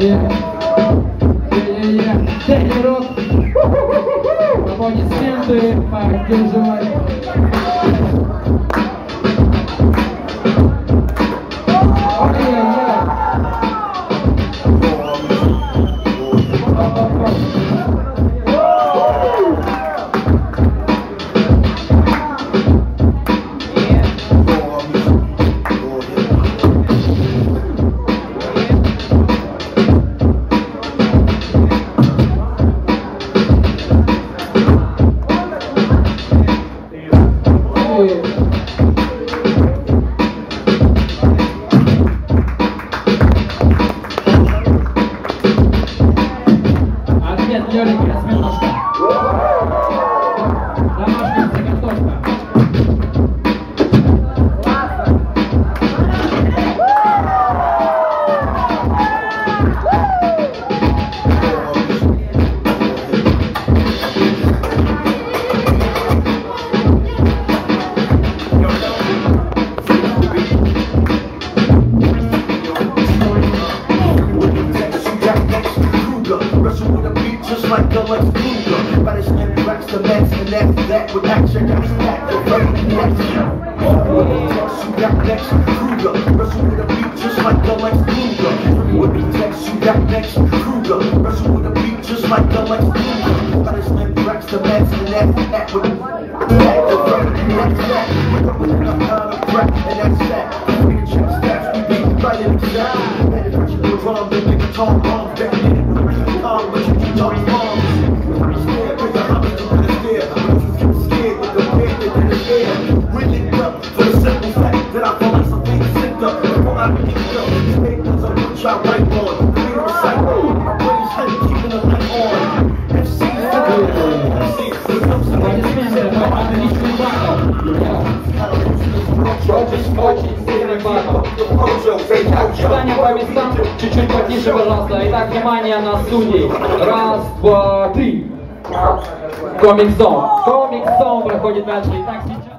Е-е-е. Дядя Рот. Аплодисменты поддерживать. Ой-ой-ой. Brasil. The Lex Luger. Baddest man racks the mess, and that's that with action. Got stacked the very connection. You got Lex Kruger. Wrestle with a beat just like the Lex Luger. With the text, you got Lex Kruger. Wrestle with a beat just like the Lex Luger. Baddest man racks the mess, and that's that with that the very connection. With the kind of crack, and that's that. We the check stats, we beat right in exact. Manufacture the drum, a tone bomb. Back Очень-очень сильный батл. Ожидание по местам чуть-чуть потише, пожалуйста. Итак, внимание на судей. Раз, два, три. Комик Зон. Комик Зон проходит дальше. Итак, сейчас...